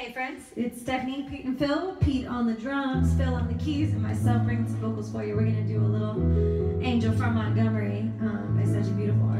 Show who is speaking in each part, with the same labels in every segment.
Speaker 1: Hey friends. It's Stephanie, Pete, and Phil. Pete on the drums, Phil on the keys, and myself bringing some vocals for you. We're gonna do a little "Angel from Montgomery" um, by such a beautiful artist.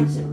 Speaker 1: Hansen.